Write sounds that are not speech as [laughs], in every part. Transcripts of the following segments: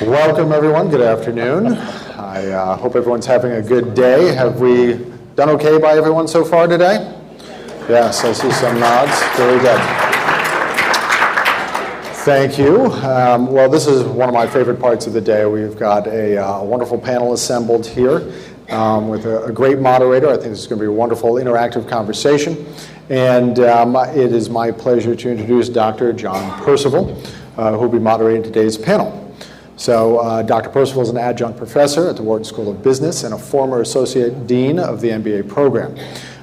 Welcome, everyone. Good afternoon. I uh, hope everyone's having a good day. Have we done okay by everyone so far today? Yes, I see some nods. Very good. Thank you. Um, well, this is one of my favorite parts of the day. We've got a uh, wonderful panel assembled here um, with a, a, great moderator. I think this is going to be a wonderful interactive conversation. And um, it is my pleasure to introduce Dr. John Percival, uh, who will be moderating today's panel. So uh, Dr. Percival is an adjunct professor at the Wharton School of Business and a former associate dean of the MBA program.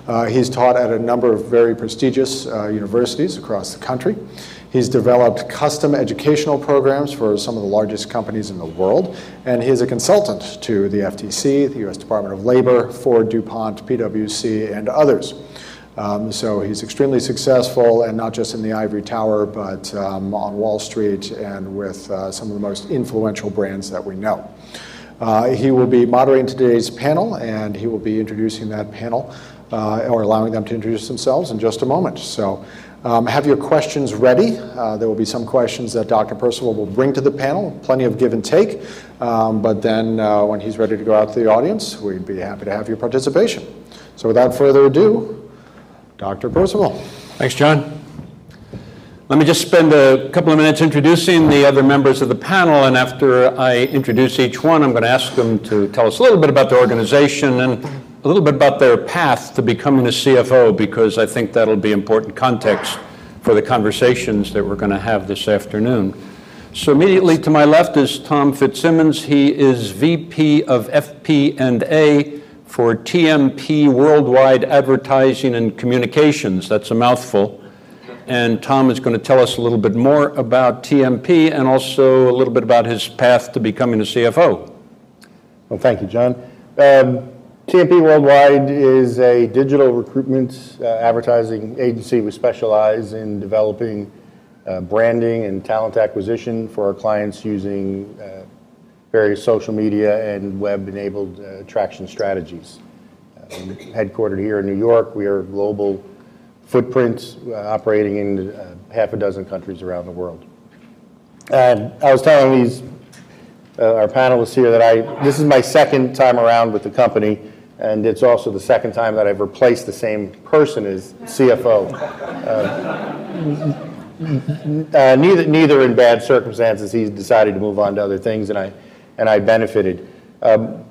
Uh, he's taught at a number of very prestigious uh, universities across the country. He's developed custom educational programs for some of the largest companies in the world, and he is a consultant to the FTC, the US Department of Labor, Ford, DuPont, PwC, and others. Um, so he's extremely successful, and not just in the ivory tower, but um, on Wall Street and with uh, some of the most influential brands that we know. Uh, he will be moderating today's panel, and he will be introducing that panel, uh, or allowing them to introduce themselves in just a moment. So um, have your questions ready. Uh, there will be some questions that Dr. Percival will bring to the panel, plenty of give and take. Um, but then uh, when he's ready to go out to the audience, we'd be happy to have your participation. So without further ado, Dr. Percival. Thanks, John. Let me just spend a couple of minutes introducing the other members of the panel, and after I introduce each one, I'm going to ask them to tell us a little bit about the organization and a little bit about their path to becoming a CFO, because I think that'll be important context for the conversations that we're going to have this afternoon. So immediately to my left is Tom FitzSimmons. He is VP of FP&A for TMP Worldwide Advertising and Communications. That's a mouthful. And Tom is going to tell us a little bit more about TMP and also a little bit about his path to becoming a CFO. Well, thank you, John. Um, TMP Worldwide is a digital recruitment uh, advertising agency. We specialize in developing uh, branding and talent acquisition for our clients using uh, various social media and web-enabled uh, attraction strategies. Um, headquartered here in New York, we are global footprints uh, operating in uh, half a dozen countries around the world. And I was telling these uh, our panelists here that I this is my second time around with the company, and it's also the second time that I've replaced the same person as CFO. Uh, uh, neither neither in bad circumstances. He's decided to move on to other things, and I and I benefited. Um,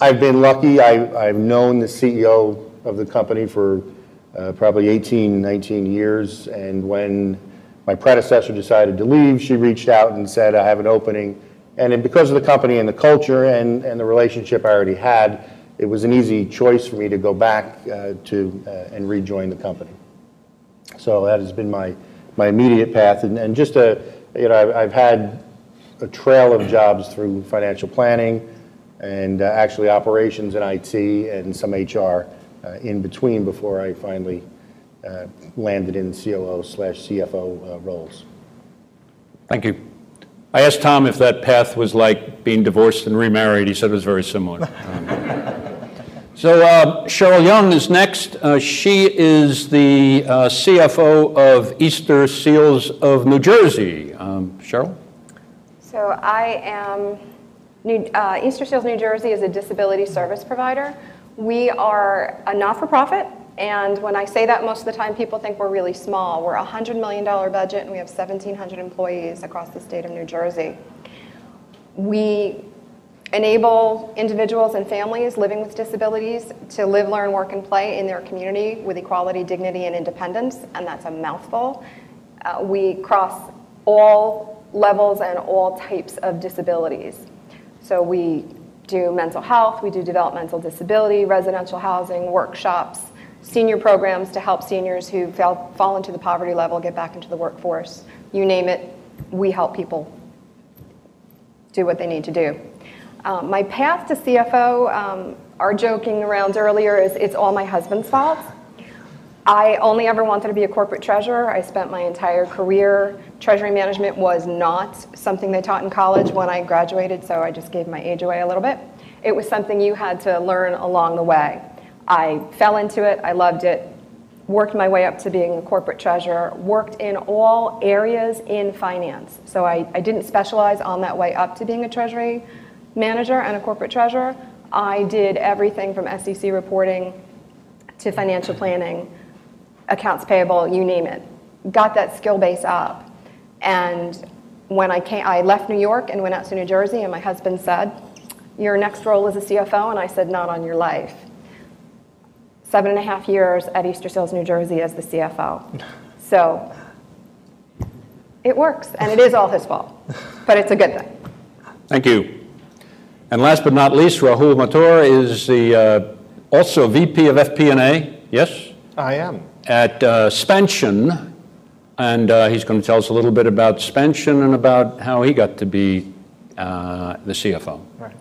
I've been lucky. I, have known the CEO of the company for uh, probably 18, 19 years, and when my predecessor decided to leave, she reached out and said, I have an opening. And because of the company and the culture and, and the relationship I already had, it was an easy choice for me to go back uh, to uh, and rejoin the company. So that has been my, my immediate path. And, and just a, you know, I've, I've had a trail of jobs through financial planning and uh, actually operations and IT and some HR uh, in between before I finally uh, landed in COO slash CFO uh, roles. Thank you. I asked Tom if that path was like being divorced and remarried. He said it was very similar. so uh, Cheryl Young is next. Uh, she is the CFO of Easter Seals of New Jersey. Um, Cheryl? So I am, New, uh, Easter New Jersey is a disability service provider. We are a not-for-profit, and when I say that, most of the time people think we're really small. We're a $100 million budget, and we have 1,700 employees across the state of New Jersey. We enable individuals and families living with disabilities to live, learn, work, and play in their community with equality, dignity, and independence, and that's a mouthful. Uh, we cross all levels and all types of disabilities. So we do mental health, we do developmental disability, residential housing, workshops, senior programs to help seniors who fall, fall into the poverty level get back into the workforce. You name it, we help people do what they need to do. Um, my path to CFO, um, our joking around earlier is it's all my husband's fault. I only ever wanted to be a corporate treasurer. I spent my entire career. Treasury management was not something they taught in college when I graduated, so I just gave my age away a little bit. It was something you had to learn along the way. I fell into it, I loved it, worked my way up to being a corporate treasurer, worked in all areas in finance. So I, I didn't specialize on that way up to being a treasury manager and a corporate treasurer. I did everything from SEC reporting to financial planning, accounts payable, you name it. Got that skill base up. And when I came, I left New York and went out to New Jersey, and my husband said, Your next role is a CFO. And I said, Not on your life. Seven and a half years at Easter Seals, New Jersey as the CFO. [laughs] So it works, and it is all his fault, but it's a good thing. Thank you. And last but not least, Rahul Mathur is the uh, also VP of FP&A. Yes, I am. at uh, Spansion, and uh, he's going to tell us a little bit about Spansion and about how he got to be uh, the CFO. Right.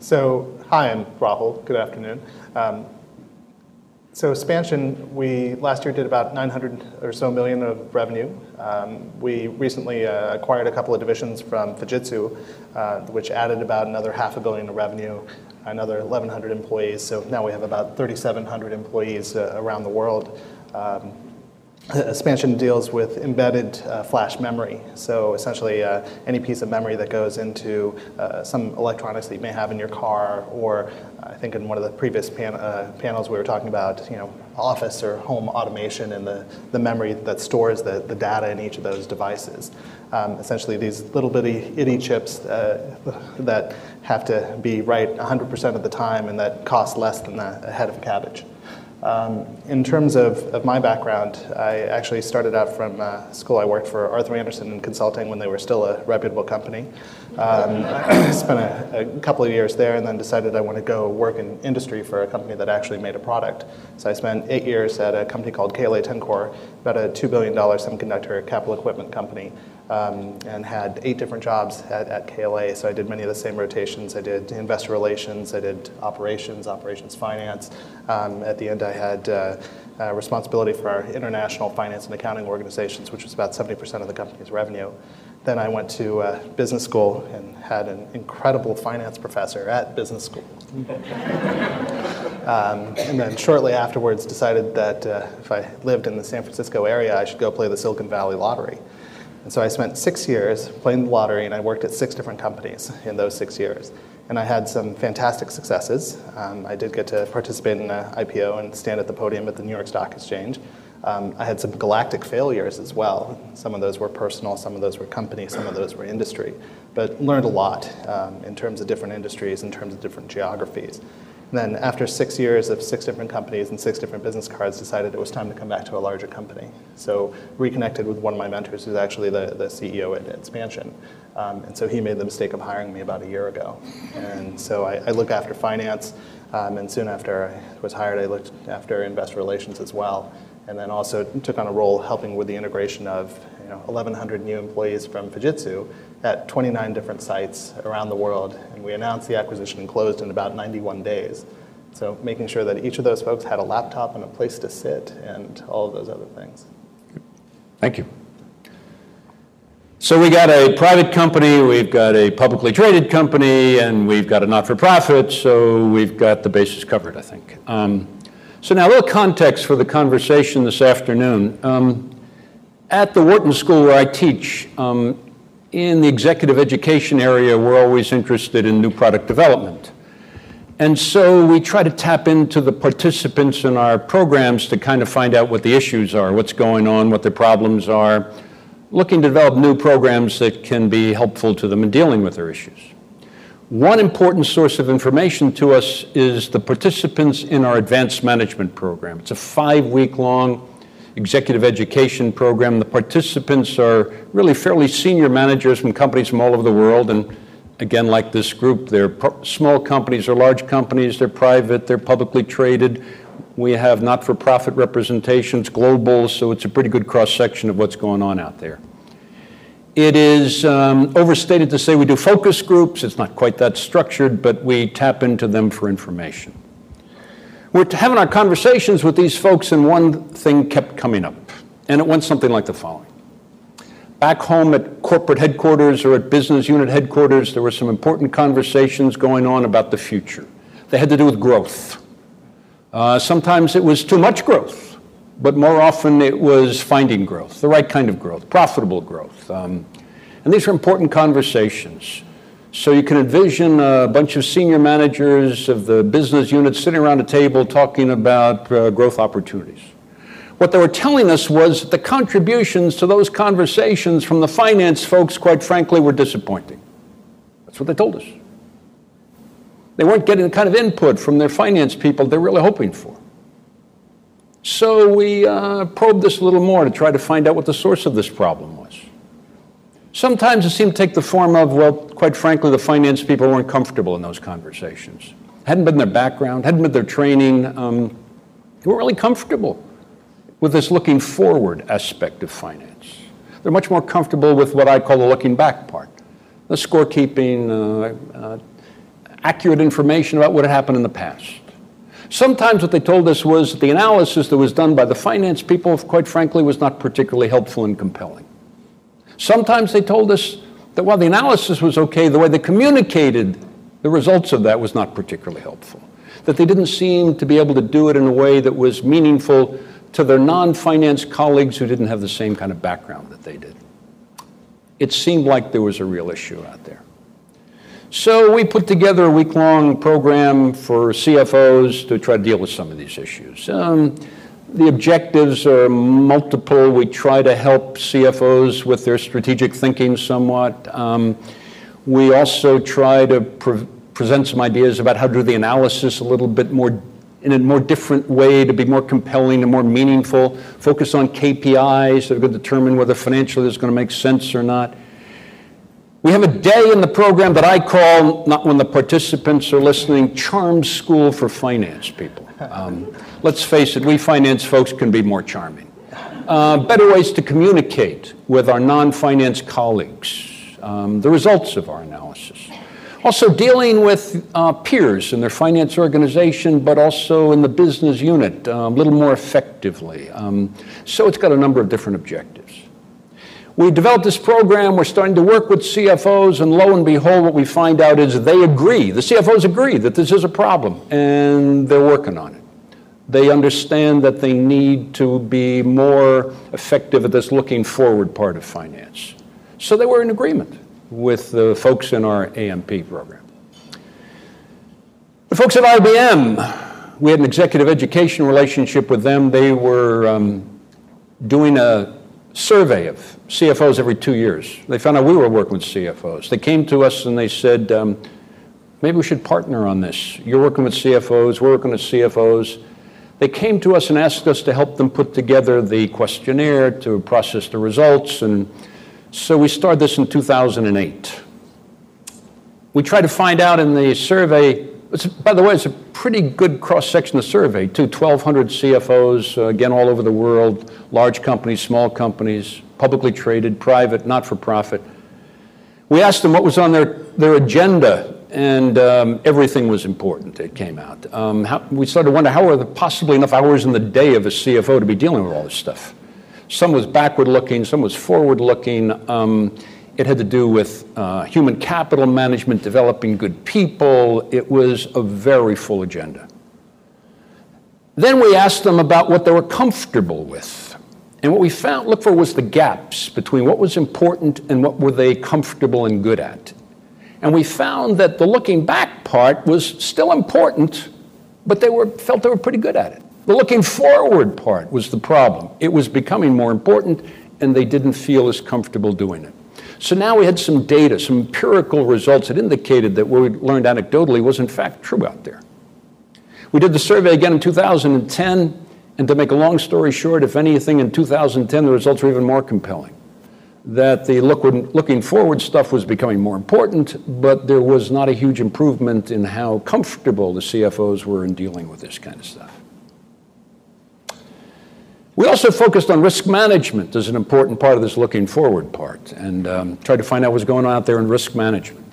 So, hi, I'm Rahul. Good afternoon. Um, so, Spansion, we last year did about 900 or so million of revenue. Um, we recently uh, acquired a couple of divisions from Fujitsu, uh, which added about another half a billion of revenue, another 1,100 employees. So now we have about 3,700 employees uh, around the world. Um, Spansion deals with embedded uh, flash memory. So essentially, uh, any piece of memory that goes into uh, some electronics that you may have in your car, or I think in one of the previous pan- uh, panels we were talking about, you know, office or home automation and the, the memory that stores the, the data in each of those devices. Um, essentially, these little bitty itty chips uh, that have to be right 100% of the time and that cost less than a head of cabbage. Um, in terms of, of my background, I actually started out from uh, school. I worked for Arthur Andersen in consulting when they were still a reputable company. Um, I [clears throat] spent a, a, couple of years there and then decided I want to go work in industry for a company that actually made a product. So I spent eight years at a company called KLA Tencor, about a $2 billion semiconductor capital equipment company um, and had eight different jobs at, at, KLA. So I did many of the same rotations. I did investor relations, I did operations, operations finance. Um, at the end, I had uh, uh, responsibility for our international finance and accounting organizations, which was about 70% of the company's revenue. Then I went to uh, business school and had an incredible finance professor at business school. [laughs] um, and then shortly afterwards decided that uh, if I lived in the San Francisco area, I should go play the Silicon Valley lottery. And so I spent six years playing the lottery, and I worked at six different companies in those six years. And I had some fantastic successes. Um, I did get to participate in an IPO and stand at the podium at the New York Stock Exchange. Um, I had some galactic failures as well. Some of those were personal, some of those were company, some of those were industry. But learned a lot um, in terms of different industries, in terms of different geographies. And then after six years of six different companies and six different business cards, decided it was time to come back to a larger company. So reconnected with one of my mentors, who's actually the, the CEO at, Spansion. Um, and so he made the mistake of hiring me about a year ago. And so I, I look after finance, um, and soon after I was hired, I looked after investor relations as well. And then also took on a role helping with the integration of you know, 1,100 new employees from Fujitsu at 29 different sites around the world. And we announced the acquisition and closed in about 91 days. So making sure that each of those folks had a laptop and a place to sit and all of those other things. Thank you. So we got a private company, we've got a publicly traded company, and we've got a not-for-profit, so we've got the bases covered, I think. Um, so now a little context for the conversation this afternoon. Um, at the Wharton School where I teach, um, in the executive education area, we're always interested in new product development. And so we try to tap into the participants in our programs to kind of find out what the issues are, what's going on, what the problems are, looking to develop new programs that can be helpful to them in dealing with their issues. One important source of information to us is the participants in our advanced management program. It's a five week long executive education program. The participants are really fairly senior managers from companies from all over the world. And again, like this group, they're small companies or large companies, they're private, they're publicly traded. We have not for profit representations, global, so it's a pretty good cross section of what's going on out there. It is um, overstated to say we do focus groups. It's not quite that structured, but we tap into them for information. We're having our conversations with these folks, and one thing kept coming up. And it went something like the following Back home at corporate headquarters or at business unit headquarters, there were some important conversations going on about the future. They had to do with growth. Uh, sometimes it was too much growth. but more often it was finding growth, the right kind of growth, profitable growth. Um, and these are important conversations. So you can envision a bunch of senior managers of the business units sitting around a table talking about uh, growth opportunities. What they were telling us was the contributions to those conversations from the finance folks, quite frankly, were disappointing. That's what they told us. They weren't getting the kind of input from their finance people they're really hoping for. So we uh, probed this a little more to try to find out what the source of this problem was. Sometimes it seemed to take the form of, well, quite frankly, the finance people weren't comfortable in those conversations. Hadn't been their background, hadn't been their training. Um, they weren't really comfortable with this looking forward aspect of finance. They're much more comfortable with what I call the looking back part, the scorekeeping, uh, uh, accurate information about what had happened in the past. Sometimes what they told us was the analysis that was done by the finance people, quite frankly, was not particularly helpful and compelling. Sometimes they told us that while the analysis was okay, the way they communicated the results of that was not particularly helpful. That they didn't seem to be able to do it in a way that was meaningful to their non finance colleagues who didn't have the same kind of background that they did. It seemed like there was a real issue out there. So we put together a week long program for CFOs to try to deal with some of these issues. Um, the objectives are multiple. We try to help CFOs with their strategic thinking somewhat. Um, we also try to pre- present some ideas about how to do the analysis a little bit more in a more different way to be more compelling and more meaningful. Focus on KPIs that are going to determine whether financially it's going to make sense or not. We have a day in the program that I call, not when the participants are listening, Charm School for Finance people. Um, let's face it, we finance folks can be more charming. Uh, better ways to communicate with our non finance colleagues, um, the results of our analysis. Also, dealing with uh, peers in their finance organization, but also in the business unit uh, a little more effectively. Um, so, it's got a number of different objectives. We developed this program, we're starting to work with CFOs, and lo and behold, what we find out is they agree, the CFOs agree that this is a problem, and they're working on it. They understand that they need to be more effective at this looking forward part of finance. So they were in agreement with the folks in our AMP program. The folks at IBM, we had an executive education relationship with them. They were um, doing a survey of CFOs every two years. They found out we were working with CFOs. They came to us and they said, um, maybe we should partner on this. You're working with CFOs, we're working with CFOs. They came to us and asked us to help them put together the questionnaire to process the results. And so we started this in 2008. We tried to find out in the survey, by the way, it's a pretty good cross section of survey, too 1,200 CFOs, uh, again, all over the world, large companies, small companies, publicly traded, private, not for profit. We asked them what was on their, their agenda, and um, everything was important, it came out. Um, how, we started to wonder how are there possibly enough hours in the day of a CFO to be dealing with all this stuff? Some was backward looking, some was forward looking. Um, it had to do with uh, human capital management, developing good people. It was a very full agenda. Then we asked them about what they were comfortable with. And what we found, look for was the gaps between what was important and what were they comfortable and good at. And we found that the looking back part was still important, but they were, felt they were pretty good at it. The looking forward part was the problem. It was becoming more important, and they didn't feel as comfortable doing it. So now we had some data, some empirical results that indicated that what we learned anecdotally was in fact true out there. We did the survey again in 2010, and to make a long story short, if anything, in 2010 the results were even more compelling. That the look, looking forward stuff was becoming more important, but there was not a huge improvement in how comfortable the CFOs were in dealing with this kind of stuff. We also focused on risk management as an important part of this looking forward part and um, tried to find out what's going on out there in risk management.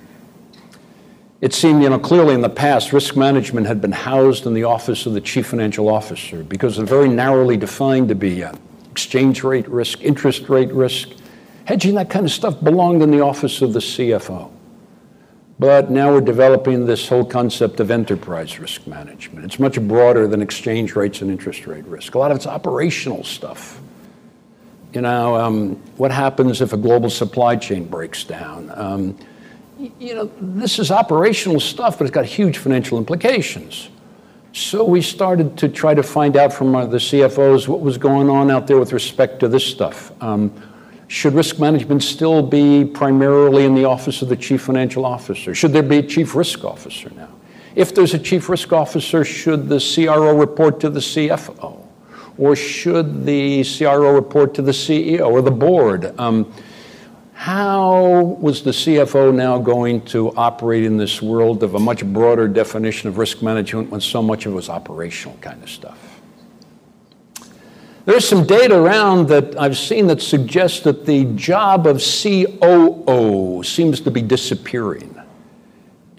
It seemed, you know, clearly in the past, risk management had been housed in the office of the chief financial officer because it's very narrowly defined to be uh, exchange rate risk, interest rate risk. Hedging, that kind of stuff belonged in the office of the CFO. But now we're developing this whole concept of enterprise risk management. It's much broader than exchange rates and interest rate risk. A lot of it's operational stuff. You know, um, what happens if a global supply chain breaks down? Um, you know, this is operational stuff, but it's got huge financial implications. So we started to try to find out from uh, the CFOs what was going on out there with respect to this stuff. Um, should risk management still be primarily in the office of the chief financial officer? Should there be a chief risk officer now? If there's a chief risk officer, should the CRO report to the CFO? Or should the CRO report to the CEO or the board? Um, how was the CFO now going to operate in this world of a much broader definition of risk management when so much of it was operational kind of stuff? There's some data around that I've seen that suggests that the job of COO seems to be disappearing.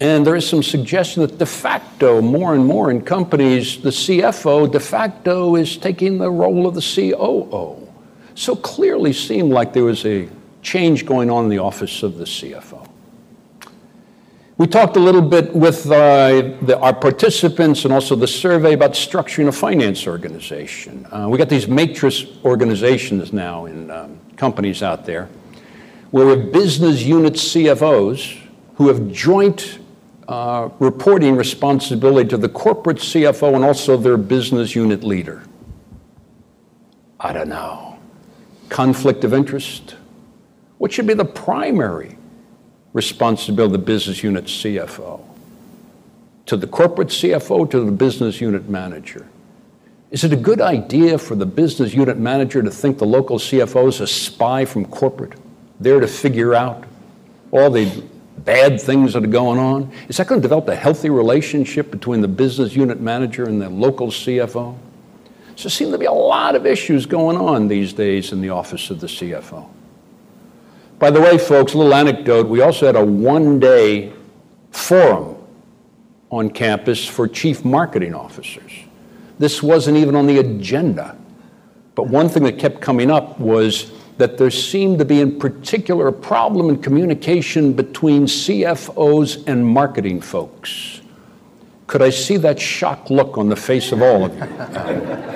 And there is some suggestion that de facto, more and more in companies, the CFO de facto is taking the role of the COO. So clearly seemed like there was a change going on in the office of the CFO. We talked a little bit with uh, the, our participants and also the survey about structuring a finance organization. Uh, we got these matrix organizations now in um, companies out there where business unit CFOs who have joint uh, reporting responsibility to the corporate CFO and also their business unit leader. I don't know. Conflict of interest? What should be the primary responsibility of the business unit CFO? To the corporate CFO, to the business unit manager? Is it a good idea for the business unit manager to think the local CFO is a spy from corporate, there to figure out all the bad things that are going on? Is that going to develop a healthy relationship between the business unit manager and the local CFO? So there seem to be a lot of issues going on these days in the office of the CFO. By the way, folks, a little anecdote. We also had a one day forum on campus for chief marketing officers. This wasn't even on the agenda. But one thing that kept coming up was that there seemed to be, in particular, a problem in communication between CFOs and marketing folks. Could I see that shocked look on the face of all of you? [laughs]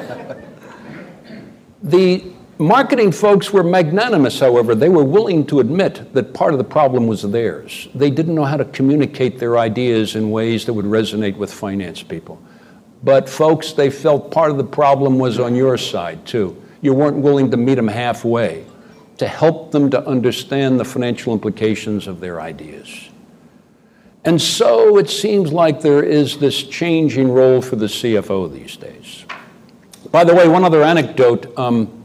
The Marketing folks were magnanimous, however. They were willing to admit that part of the problem was theirs. They didn't know how to communicate their ideas in ways that would resonate with finance people. But, folks, they felt part of the problem was on your side, too. You weren't willing to meet them halfway to help them to understand the financial implications of their ideas. And so it seems like there is this changing role for the CFO these days. By the way, one other anecdote. Um,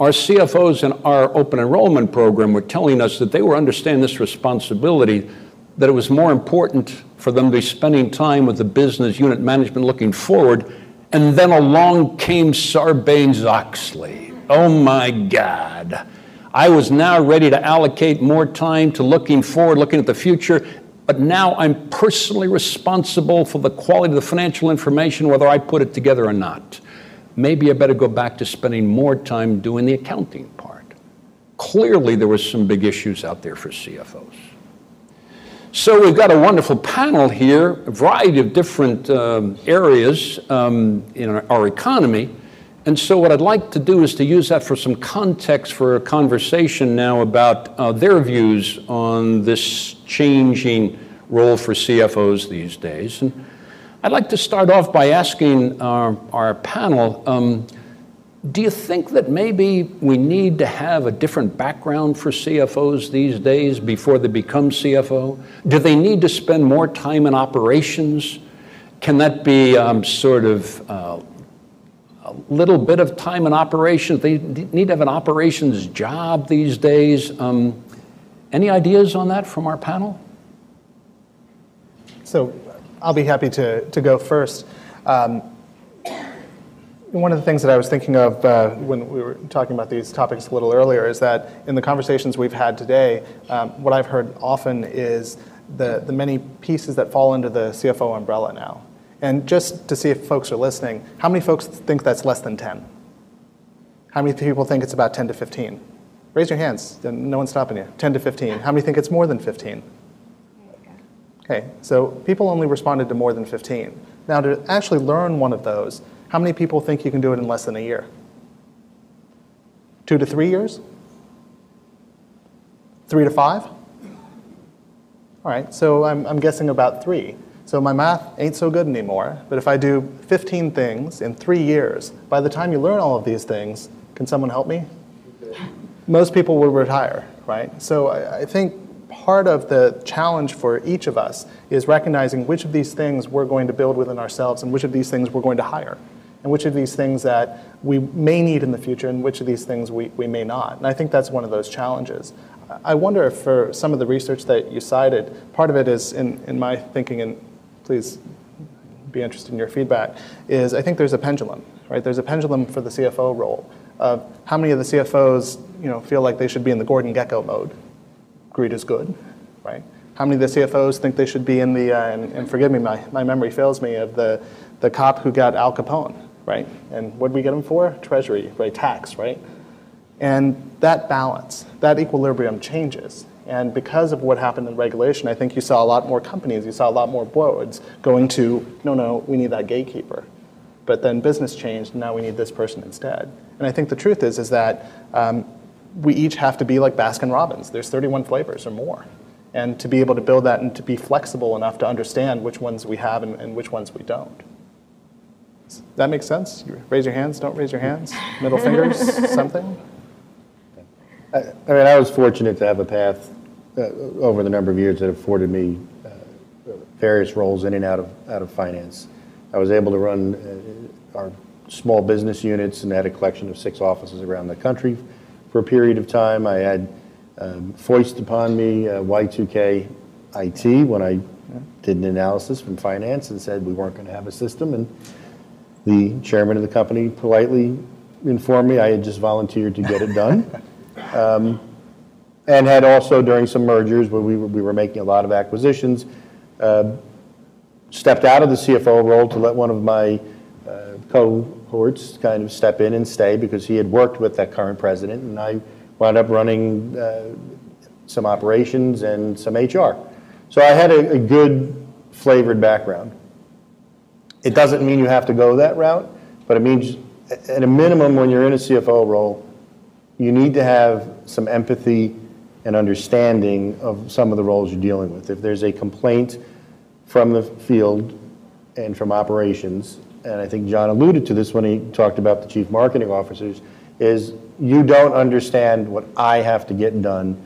our CFOs in our open enrollment program were telling us that they were understanding this responsibility, that it was more important for them to be spending time with the business unit management looking forward. And then along came Sarbanes Oxley. Oh my God. I was now ready to allocate more time to looking forward, looking at the future, but now I'm personally responsible for the quality of the financial information, whether I put it together or not maybe I better go back to spending more time doing the accounting part. Clearly, there were some big issues out there for CFOs. So we've got a wonderful panel here, a variety of different um, areas um, in our, our, economy. And so what I'd like to do is to use that for some context for a conversation now about uh, their views on this changing role for CFOs these days. And I'd like to start off by asking our, our panel um, do you think that maybe we need to have a different background for CFOs these days before they become CFO? Do they need to spend more time in operations? Can that be um, sort of uh, a little bit of time in operations? They need to have an operations job these days. Um, any ideas on that from our panel? So I'll be happy to, to go first. Um, one of the things that I was thinking of uh, when we were talking about these topics a little earlier is that in the conversations we've had today, um, what I've heard often is the, the many pieces that fall under the CFO umbrella now. And just to see if folks are listening, how many folks think that's less than 10? How many people think it's about 10 to 15? Raise your hands, no one's stopping you. 10 to 15. How many think it's more than 15? Okay, so people only responded to more than 15. Now, to actually learn one of those, how many people think you can do it in less than a year? Two to three years? Three to five? All right, so I'm, I'm guessing about three. So my math ain't so good anymore, but if I do 15 things in three years, by the time you learn all of these things, can someone help me? Most people will retire, right? So I, I think part of the challenge for each of us is recognizing which of these things we're going to build within ourselves and which of these things we're going to hire and which of these things that we may need in the future and which of these things we, we may not. And I think that's one of those challenges. I wonder if for some of the research that you cited, part of it is, in, in my thinking, and please be interested in your feedback, is I think there's a pendulum, right? There's a pendulum for the CFO role of how many of the CFOs you know, feel like they should be in the Gordon Gekko mode. Greed is good, right? How many of the CFOs think they should be in the, uh, and, and forgive me, my, my memory fails me, of the, the cop who got Al Capone, right? And what did we get him for? Treasury, right? Tax, right? And that balance, that equilibrium changes. And because of what happened in regulation, I think you saw a lot more companies, you saw a lot more boards going to, no, no, we need that gatekeeper. But then business changed, now we need this person instead. And I think the truth is, is that um, we each have to be like Baskin Robbins. There's 31 flavors or more. And to be able to build that and to be flexible enough to understand which ones we have and, and which ones we don't. Does that make sense? You raise your hands, don't raise your hands, middle fingers, [laughs] something? I I mean, I was fortunate to have a path uh, over the number of years that afforded me uh, various roles in and out of, out of finance. I was able to run uh, our small business units and had a collection of six offices around the country for a period of time. I had um, foisted upon me uh, Y2K IT when I did an analysis from finance and said we weren't going to have a system. And the chairman of the company politely informed me I had just volunteered to get it done. [laughs] Um, and had also, during some mergers where we were, we were making a lot of acquisitions, uh, stepped out of the CFO role to let one of my uh, cohorts kind of step in and stay because he had worked with that current president, and I wound up running uh, some operations and some HR. So I had a, a good flavored background. It doesn't mean you have to go that route, but it means at a minimum when you're in a CFO role, you need to have some empathy and understanding of some of the roles you're dealing with. If there's a complaint from the field and from operations, and I think John alluded to this when he talked about the chief marketing officers, is you don't understand what I have to get done.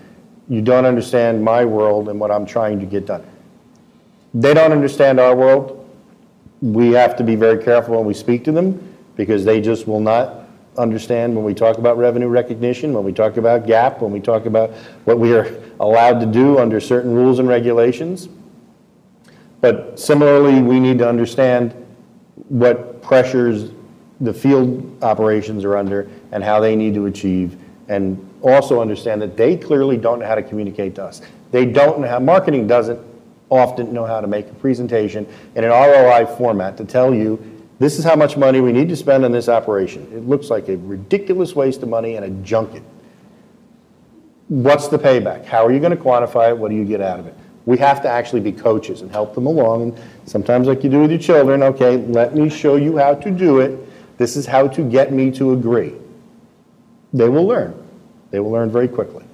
You don't understand my world and what I'm trying to get done. They don't understand our world. We have to be very careful when we speak to them because they just will not understand when we talk about revenue recognition, when we talk about GAAP, when we talk about what we are allowed to do under certain rules and regulations. But similarly, we need to understand what pressures the field operations are under and how they need to achieve, and also understand that they clearly don't know how to communicate to us. They don't know how, marketing doesn't often know how to make a presentation in an ROI format to tell you this is how much money we need to spend on this operation. It looks like a ridiculous waste of money and a junket. What's the payback? How are you going to quantify it? What do you get out of it? We have to actually be coaches and help them along. And sometimes, like you do with your children, okay, let me show you how to do it. This is how to get me to agree. They will learn. They will learn very quickly.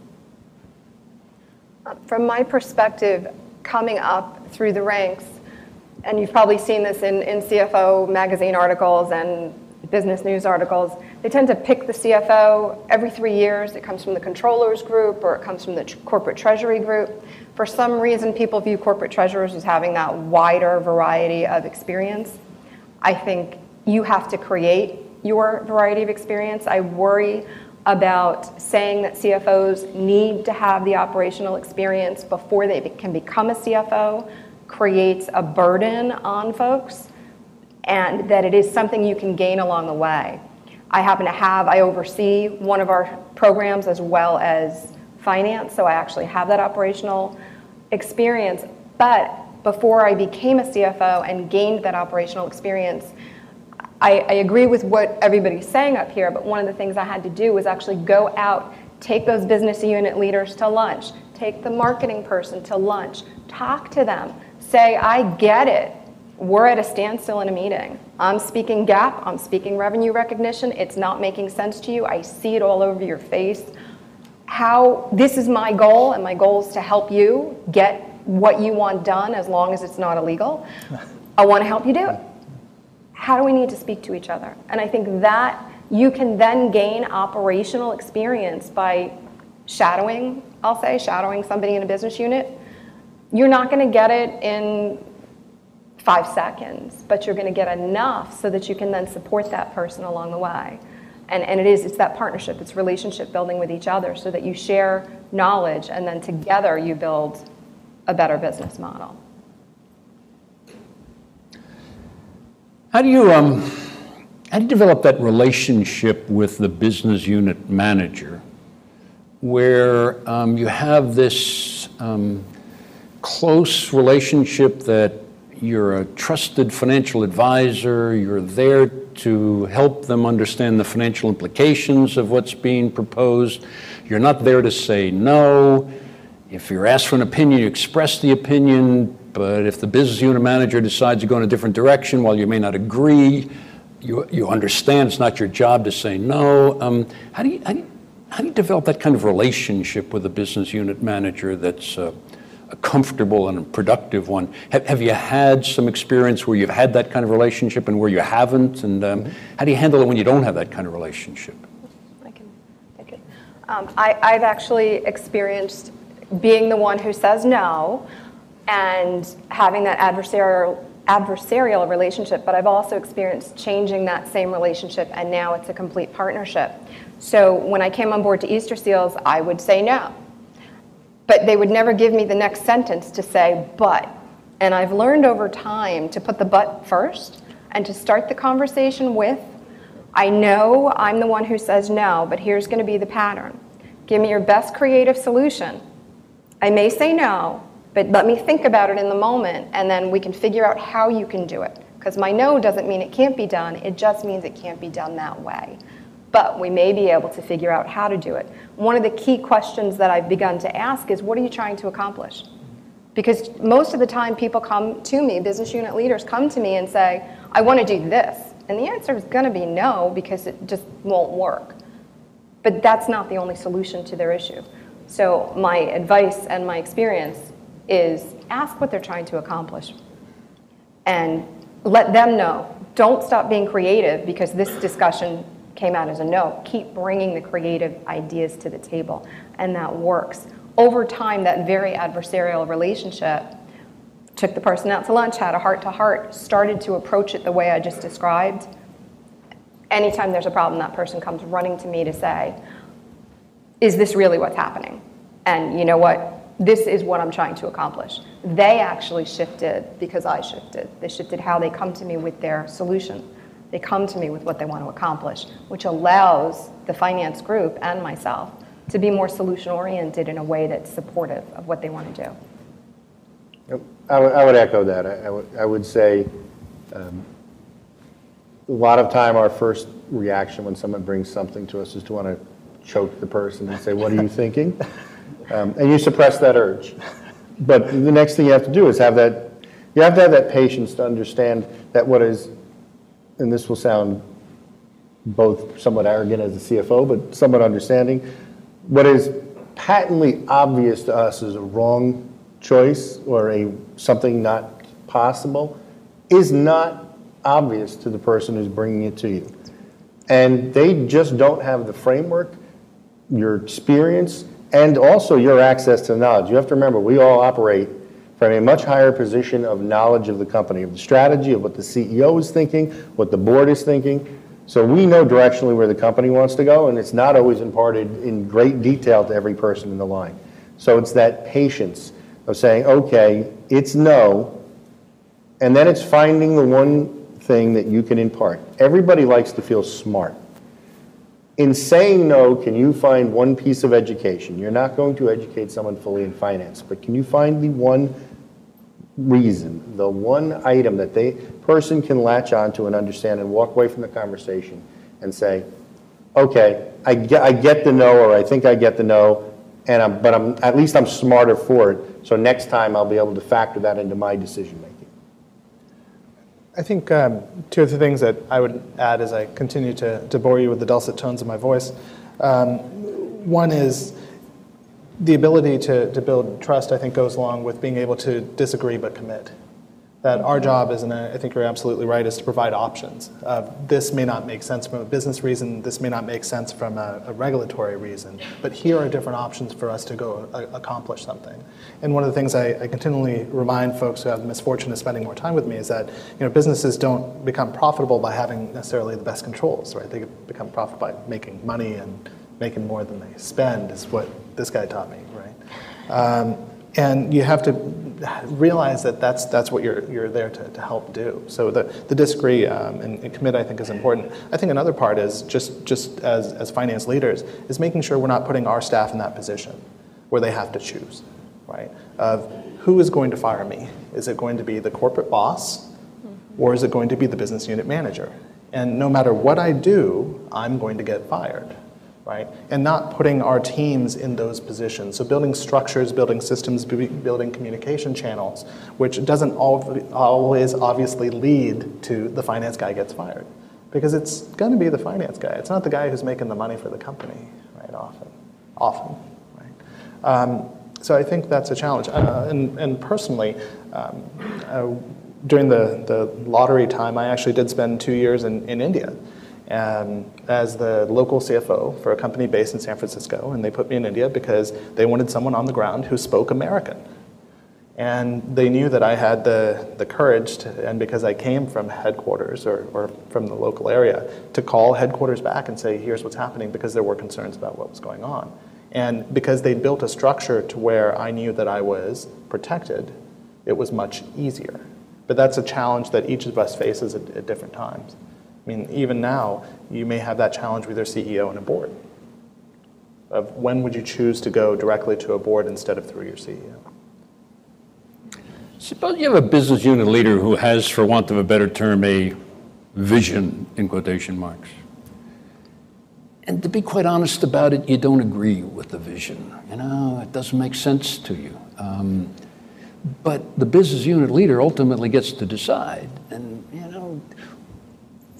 From my perspective, coming up through the ranks, and you've probably seen this in, in CFO magazine articles and business news articles, they tend to pick the CFO every three years. It comes from the controllers group or it comes from the tr- corporate treasury group. For some reason, people view corporate treasurers as having that wider variety of experience. I think you have to create your variety of experience. I worry about saying that CFOs need to have the operational experience before they can become a CFO creates a burden on folks and that it is something you can gain along the way. I happen to have, I oversee one of our programs as well as finance, so I actually have that operational experience. But before I became a CFO and gained that operational experience, I, I, agree with what everybody's saying up here, but one of the things I had to do was actually go out, take those business unit leaders to lunch, take the marketing person to lunch, talk to them, Say, I get it. We're at a standstill in a meeting. I'm speaking GAAP, I'm speaking revenue recognition. It's not making sense to you. I see it all over your face. How, this is my goal, and my goal is to help you get what you want done as long as it's not illegal. [laughs] I want to help you do it. How do we need to speak to each other? And I think that you can then gain operational experience by shadowing, I'll say, shadowing somebody in a business unit. You're not going to get it in five seconds, but you're going to get enough so that you can then support that person along the way. And, and it is, it's that partnership, it's relationship building with each other so that you share knowledge and then together you build a better business model. How do you, um, how do you develop that relationship with the business unit manager where um, you have this um, close relationship that you're a trusted financial advisor, you're there to help them understand the financial implications of what's being proposed. You're not there to say no. If you're asked for an opinion, you express the opinion, but if the business unit manager decides to go in a different direction, while you may not agree, you, you understand it's not your job to say no. Um, how, do you, how, do you, how do you develop that kind of relationship with a business unit manager that's uh, a comfortable and a productive one. Have, have, you had some experience where you've had that kind of relationship and where you haven't? And um, mm-hmm. how do you handle it when you don't have that kind of relationship? I can take it. Um, I, I've actually experienced being the one who says no and having that adversarial adversarial relationship, but I've also experienced changing that same relationship, and now it's a complete partnership. So when I came on board to Easter Seals, I would say no. But they would never give me the next sentence to say, but. And I've learned over time to put the but first and to start the conversation with, I know I'm the one who says no, but here's going to be the pattern. Give me your best creative solution. I may say no, but let me think about it in the moment, and then we can figure out how you can do it. Because my no doesn't mean it can't be done, it just means it can't be done that way but we may be able to figure out how to do it. One of the key questions that I've begun to ask is what are you trying to accomplish? Because most of the time, people come to me, business unit leaders come to me and say, I want to do this. And the answer is going to be no because it just won't work. But that's not the only solution to their issue. So, my advice and my experience is ask what they're trying to accomplish and let them know. Don't stop being creative because this discussion came out as a no. Keep bringing the creative ideas to the table, and that works. Over time, that very adversarial relationship took the person out to lunch, had a heart to heart, started to approach it the way I just described. Anytime there's a problem, that person comes running to me to say, Is this really what's happening? And you know what? This is what I'm trying to accomplish. They actually shifted because I shifted. They shifted how they come to me with their solution. They come to me with what they want to accomplish, which allows the finance group and myself to be more solution oriented in a way that's supportive of what they want to do. I would, would echo that. I, I, would, I would say um, a lot of time our first reaction when someone brings something to us is to want to choke the person and say, What are you [laughs] thinking? Um, and you suppress that urge. But the next thing you have to do is have that, you have to have that patience to understand that what is and this will sound both somewhat arrogant as a CFO, but somewhat understanding, what is patently obvious to us as a wrong choice or a something not possible is not obvious to the person who's bringing it to you. And they just don't have the framework, your experience, and also your access to knowledge. You have to remember, we all operate from a much higher position of knowledge of the company, of the strategy, of what the CEO is thinking, what the board is thinking. So we know directionally where the company wants to go, and it's not always imparted in great detail to every person in the line. So it's that patience of saying, okay, it's no, and then it's finding the one thing that you can impart. Everybody likes to feel smart. In saying no, can you find one piece of education? You're not going to educate someone fully in finance, but can you find the one reason, the one item that they person can latch onto and understand and walk away from the conversation and say, okay, I get, I get the no or I think I get the no, And I'm, but I'm, at least I'm smarter for it, so next time I'll be able to factor that into my decision-making. I think um, two of the things that I would add as I continue to, to bore you with the dulcet tones of my voice. Um, one is the ability to, to build trust, I think, goes along with being able to disagree but commit. That our job is, and I think you're absolutely right, is to provide options. Uh, this may not make sense from a business reason, this may not make sense from a, a regulatory reason, but here are different options for us to go a- accomplish something. And one of the things I, I continually remind folks who have the misfortune of spending more time with me is that you know, businesses don't become profitable by having necessarily the best controls, right? They become profitable by making money and making more than they spend, is what this guy taught me, right? Um, and you have to realize that that's, that's what you're, you're there to, to help do. So the, the disagree um, and, and commit, I think, is important. I think another part is just, just as, as finance leaders, is making sure we're not putting our staff in that position where they have to choose, right? Of who is going to fire me? Is it going to be the corporate boss or is it going to be the business unit manager? And no matter what I do, I'm going to get fired right? And not putting our teams in those positions. So building structures, building systems, building communication channels, which doesn't always obviously lead to the finance guy gets fired. Because it's going to be the finance guy. It's not the guy who's making the money for the company, right? Often, often, right? Um, so I think that's a challenge. Uh, and, and personally, um, uh, during the, the lottery time, I actually did spend two years in, in India um, as the local CFO for a company based in San Francisco, and they put me in India because they wanted someone on the ground who spoke American. And they knew that I had the, the courage, to, and because I came from headquarters or, or from the local area, to call headquarters back and say, here's what's happening, because there were concerns about what was going on. And because they built a structure to where I knew that I was protected, it was much easier. But that's a challenge that each of us faces at, at different times. I mean, even now, you may have that challenge with your CEO and a board. Of when would you choose to go directly to a board instead of through your CEO? Suppose you have a business unit leader who has, for want of a better term, a vision, in quotation marks. And to be quite honest about it, you don't agree with the vision. You know, it doesn't make sense to you. Um, but the business unit leader ultimately gets to decide. And, you know,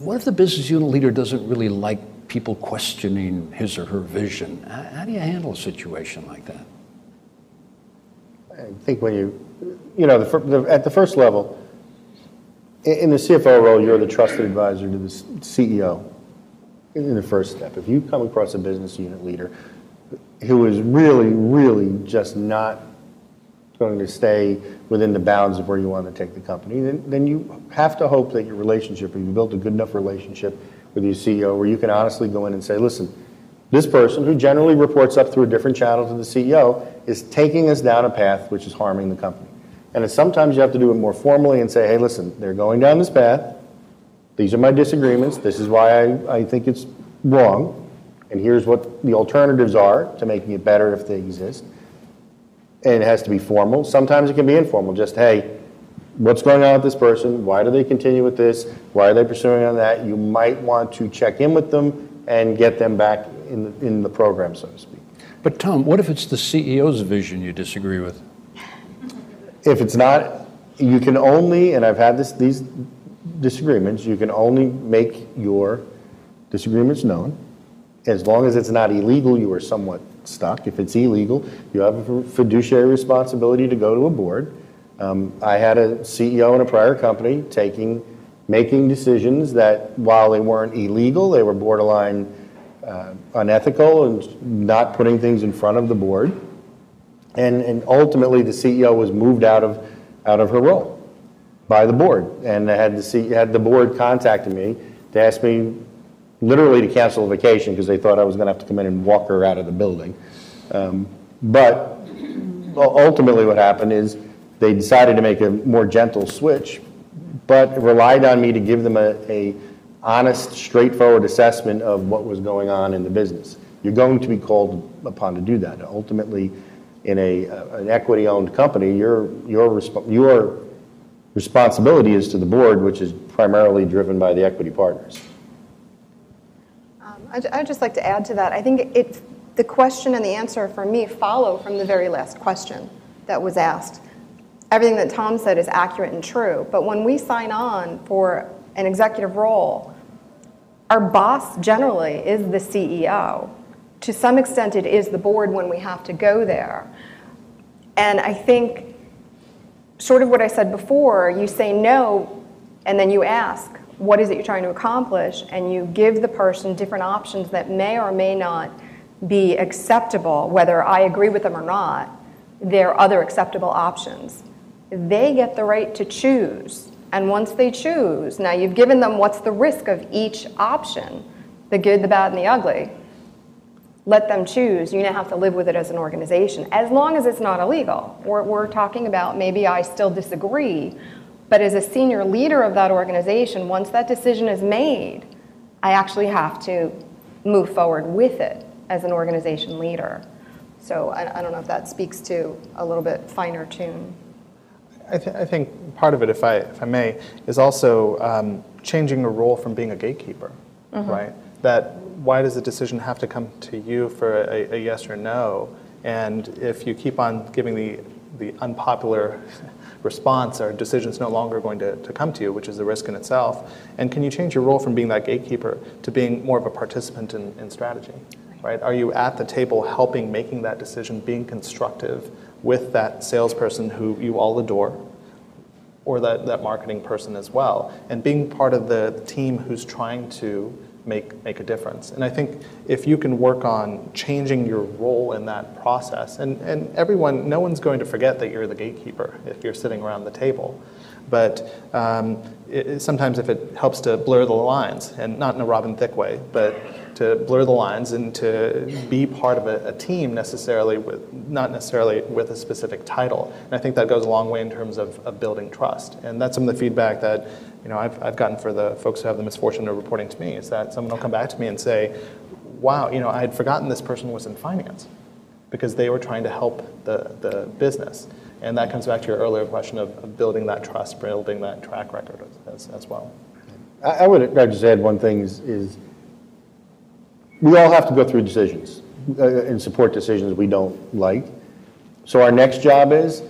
what if the business unit leader doesn't really like people questioning his or her vision? How, do you handle a situation like that? I think when you, you know, the, the, at the first level, in, the CFO role, you're the trusted advisor to the CEO in the first step. If you come across a business unit leader who is really, really just not going to stay within the bounds of where you want to take the company, then, then you have to hope that your relationship, if you built a good enough relationship with your CEO, where you can honestly go in and say, listen, this person, who generally reports up through a different channel to the CEO, is taking us down a path which is harming the company. And sometimes you have to do it more formally and say, hey, listen, they're going down this path. These are my disagreements. This is why I, I think it's wrong. And here's what the alternatives are to making it better if they exist. And it has to be formal. Sometimes it can be informal. Just, hey, what's going on with this person? Why do they continue with this? Why are they pursuing on that? You might want to check in with them and get them back in the, in the program, so to speak. But Tom, what if it's the CEO's vision you disagree with? If it's not, you can only, and I've had this, these disagreements, you can only make your disagreements known. As long as it's not illegal, you are somewhat stuck. If it's illegal, you have a fiduciary responsibility to go to a board. Um, I had a CEO in a prior company taking, making decisions that while they weren't illegal, they were borderline uh, unethical and not putting things in front of the board. And, and ultimately, the CEO was moved out of, out of her role by the board. And I had the, C, had the board contacted me to ask me literally to cancel a vacation because they thought I was going to have to come in and walk her out of the building. Um, but ultimately, what happened is they decided to make a more gentle switch, but relied on me to give them a, a honest, straightforward assessment of what was going on in the business. You're going to be called upon to do that. Ultimately, in a, an equity-owned company, your, your, your responsibility is to the board, which is primarily driven by the equity partners. I'd, I'd just like to add to that. I think it the question and the answer for me follow from the very last question that was asked. Everything that Tom said is accurate and true, but when we sign on for an executive role, our boss generally is the CEO. To some extent, it is the board when we have to go there. And I think, sort of what I said before, you say no, and then you ask, what is it you're trying to accomplish? And you give the person different options that may or may not be acceptable, whether I agree with them or not. There are other acceptable options. They get the right to choose. And once they choose, now you've given them what's the risk of each option the good, the bad, and the ugly. Let them choose. You now have to live with it as an organization, as long as it's not illegal. We're, we're talking about maybe I still disagree, but as a senior leader of that organization, once that decision is made, I actually have to move forward with it as an organization leader. So I, I don't know if that speaks to a little bit finer tune. I, th- I think part of it, if I, if I may, is also um, changing the role from being a gatekeeper, right? That why does the decision have to come to you for a, a yes or no? And if you keep on giving the, the unpopular response, our decision's no longer going to, to come to you, which is a risk in itself. And can you change your role from being that gatekeeper to being more of a participant in, in strategy? Right? Are you at the table helping making that decision, being constructive with that salesperson who you all adore, or that, that marketing person as well, and being part of the team who's trying to make, make a difference. And I think if you can work on changing your role in that process, and, and everyone, no one's going to forget that you're the gatekeeper if you're sitting around the table. But um, it, sometimes if it helps to blur the lines, and not in a Robin Thicke way, but to blur the lines and to be part of a, a team necessarily with, not necessarily with a specific title. And I think that goes a long way in terms of, of building trust. And that's some of the feedback that you know, I've, I've gotten for the folks who have the misfortune of reporting to me is that someone will come back to me and say, wow, you know, I had forgotten this person was in finance because they were trying to help the, the business. And that comes back to your earlier question of, of building that trust, building that track record as, as well. I I would I'd just add one thing is, is we all have to go through decisions uh, and support decisions we don't like. So our next job is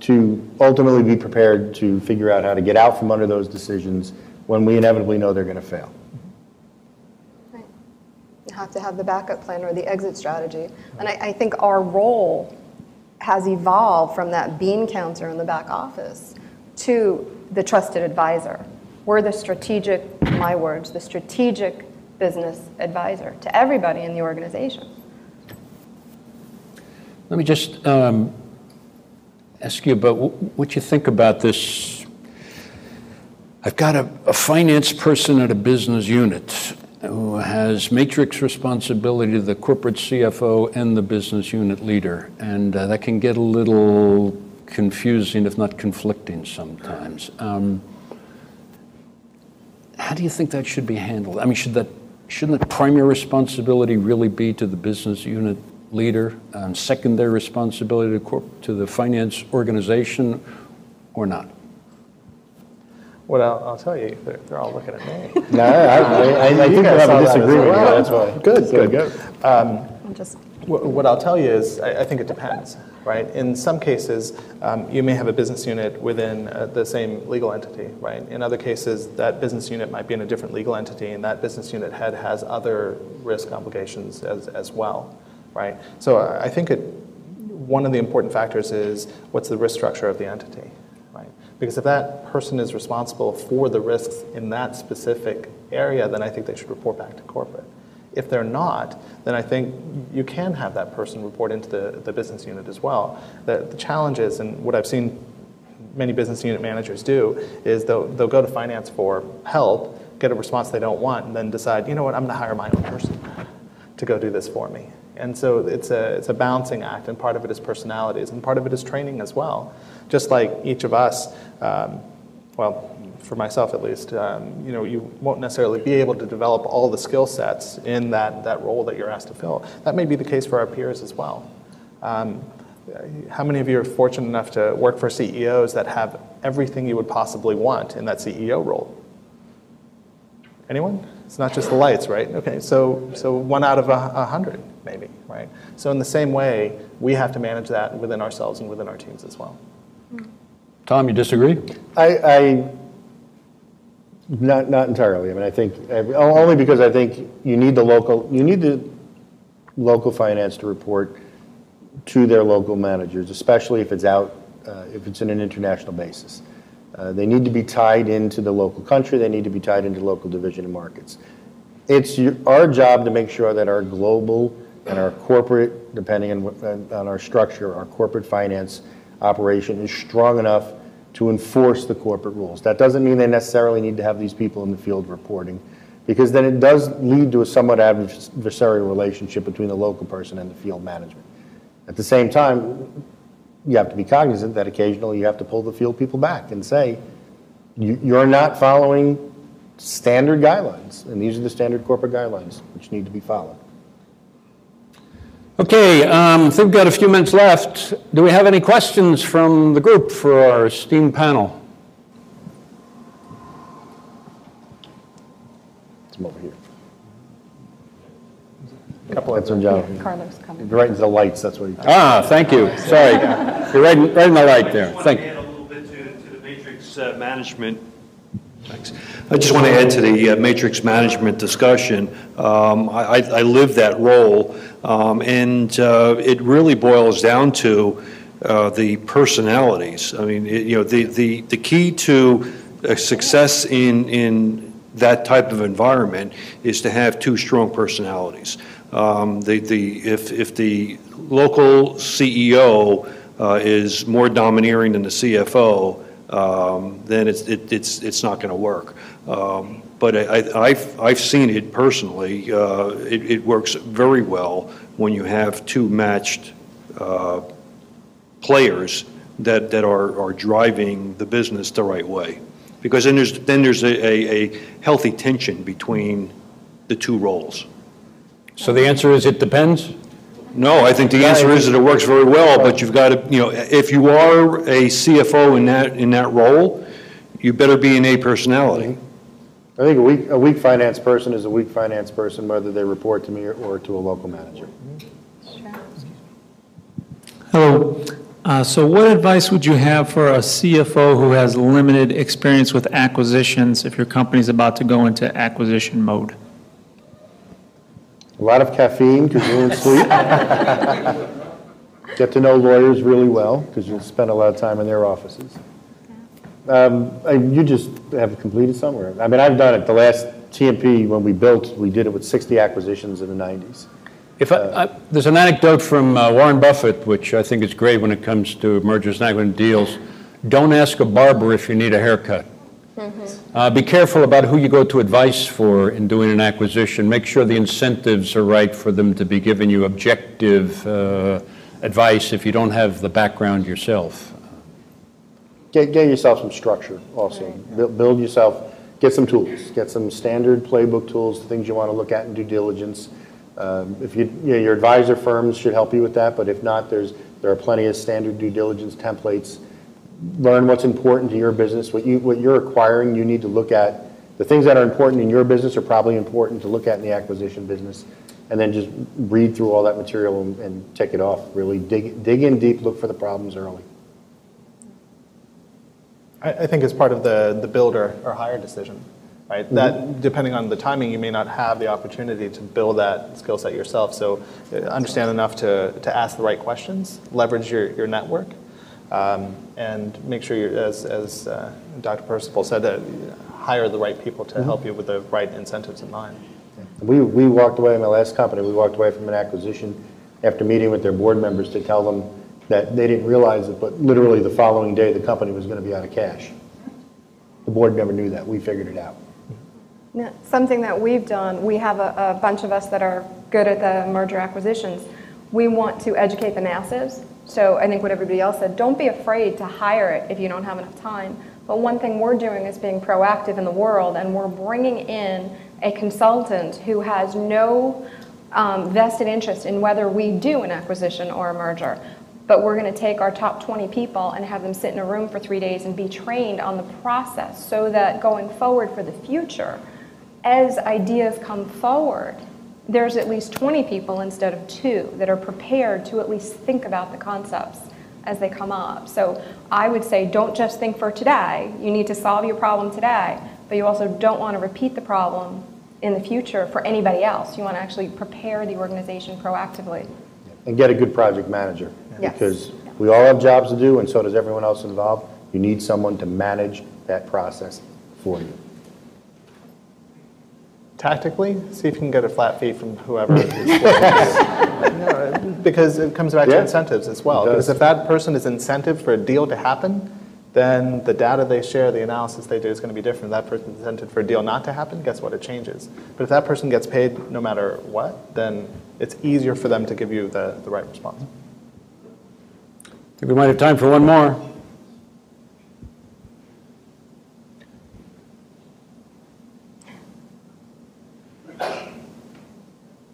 to ultimately be prepared to figure out how to get out from under those decisions when we inevitably know they're going to fail. Right. You have to have the backup plan or the exit strategy. And I, I think our role has evolved from that bean counter in the back office to the trusted advisor. We're the strategic, my words, the strategic business advisor to everybody in the organization. Let me just um, ask you about what you think about this. I've got a, a finance person at a business unit who has matrix responsibility to the corporate CFO and the business unit leader, and uh, that can get a little confusing, if not conflicting, sometimes. Um, how do you think that should be handled? I mean, should that shouldn't the primary responsibility really be to the business unit leader, um, secondary responsibility to, corp- to the finance organization, or not? What I'll, I'll tell you, they're, they're all looking at me. [laughs] No, I, I, I think we guys have a disagreement here, well. that's why. Good, So good. I'll just What what I'll tell you is, I I think it depends, right? In some cases, um, you may have a business unit within uh, the same legal entity, right? In other cases, that business unit might be in a different legal entity, and that business unit head has other risk obligations as as well, right? So I think it, one of the important factors is, what's the risk structure of the entity, right? Because if that person is responsible for the risks in that specific area, then I think they should report back to corporate. If they're not, then I think you can have that person report into the, the business unit as well. The, the challenge is, and what I've seen many business unit managers do, is they'll, they'll go to finance for help, get a response they don't want, and then decide, you know what, I'm going to hire my own person to go do this for me. And so it's a, it's a balancing act, and part of it is personalities, and part of it is training as well. Just like each of us, um, well, for myself at least, um, you know, you won't necessarily be able to develop all the skill sets in that, that role that you're asked to fill. That may be the case for our peers as well. Um, how many of you are fortunate enough to work for CEOs that have everything you would possibly want in that CEO role? Anyone? It's not just the lights, right? Okay, so, so one out of a, a hundred, maybe, right? So in the same way, we have to manage that within ourselves and within our teams as well. Tom, you disagree? I, I, not, not entirely. I mean, I think, only because I think you need the local, you need the local finance to report to their local managers, especially if it's out, uh, if it's in an international basis. Uh, They need to be tied into the local country, they need to be tied into local division and markets. It's your- our job to make sure that our global and our corporate, depending on, what- on our structure, our corporate finance operation is strong enough to enforce the corporate rules. That doesn't mean they necessarily need to have these people in the field reporting, because then it does lead to a somewhat adversarial relationship between the local person and the field management. At the same time, you have to be cognizant that occasionally you have to pull the field people back and say, "You- you're not following standard guidelines, and these are the standard corporate guidelines which need to be followed. Okay, um, I think we've got a few minutes left. Do we have any questions from the group for our esteemed panel? It's over here. A Couple That's from John. Carlos coming. Right into the lights, that's what he. Ah, thank you, sorry. You're right in right in the light there, thank you. I just want to add a little bit to, to the matrix uh, management. Thanks. I just want to add to the uh, matrix management discussion. Um, I, I live that role, um, and uh, it really boils down to uh, the personalities. I mean, it- you know, the, the, the key to uh, success in, in that type of environment is to have two strong personalities. Um, The, the, if, if the local CEO uh, is more domineering than the CFO, um, then it's, it- it's, it's not going to work. Um, But I, I- I've, I've seen it personally, uh, it, it works very well when you have two matched uh, players that, that are, are driving the business the right way. Because then there's, then there's a, a, a healthy tension between the two roles. So the answer is it depends? No, I think the answer is that it works very well, but you've got to, you know, if you are a CFO in that, in that role, you better be an A personality. I think a weak, a weak finance person is a weak finance person, whether they report to me or- or to a local manager. Hello. Uh, So what advice would you have for a CFO who has limited experience with acquisitions if your company's about to go into acquisition mode? A lot of caffeine, because you won't sleep. [laughs] Get to know lawyers really well, because you'll spend a lot of time in their offices. Um, and You just have completed somewhere. I mean, I've done it. The last TMP, when we built, we did it with 60 acquisitions in the 90s. If I, I- there's an anecdote from uh, Warren Buffett, which I think is great when it comes to mergers and acquisition deals. Don't ask a barber if you need a haircut. Uh, Be careful about who you go to advice for in doing an acquisition. Make sure the incentives are right for them to be giving you objective uh, advice if you don't have the background yourself. Get, get yourself some structure also. Build, build yourself, get some tools, get some standard playbook tools, the things you want to look at in due diligence. Um, If you, you know, your advisor firms should help you with that, but if not, there's, there are plenty of standard due diligence templates. Learn what's important to your business, what you, what you're acquiring, you need to look at. The things that are important in your business are probably important to look at in the acquisition business. And then just read through all that material and, and tick it off, really dig, dig in deep, look for the problems early. I, think as part of the, the build or, hire decision, right? That, depending on the timing, you may not have the opportunity to build that skill set yourself. So uh, understand enough to, to ask the right questions, leverage your, your network, um, and make sure you're, as, as uh, Dr. Percival said, hire the right people to help you with the right incentives in mind. We, we walked away, in my last company, we walked away from an acquisition after meeting with their board members to tell them that they didn't realize it, but literally the following day, the company was going to be out of cash. The board never knew that. We figured it out. Now, Something that we've done, we have a, a bunch of us that are good at the merger acquisitions. We want to educate the masses. So I think what everybody else said, don't be afraid to hire it if you don't have enough time. But one thing we're doing is being proactive in the world, and we're bringing in a consultant who has no um, vested interest in whether we do an acquisition or a merger. But we're going to take our top 20 people and have them sit in a room for three days and be trained on the process so that going forward for the future, as ideas come forward, there's at least 20 people instead of two that are prepared to at least think about the concepts as they come up. So I would say don't just think for today. You need to solve your problem today, but you also don't want to repeat the problem in the future for anybody else. You want to actually prepare the organization proactively. And get a good project manager. Yes. Because we all have jobs to do, and so does everyone else involved. You need someone to manage that process for you. Tactically, see if you can get a flat fee from whoever. is working with you. No, Because it comes back to incentives as well. It does. Because if that person is incentive for a deal to happen, then the data they share, the analysis they do is going to be different. If that person's incentive for a deal not to happen, guess what? It changes. But if that person gets paid no matter what, then it's easier for them to give you the, the right response. I think we might have time for one more.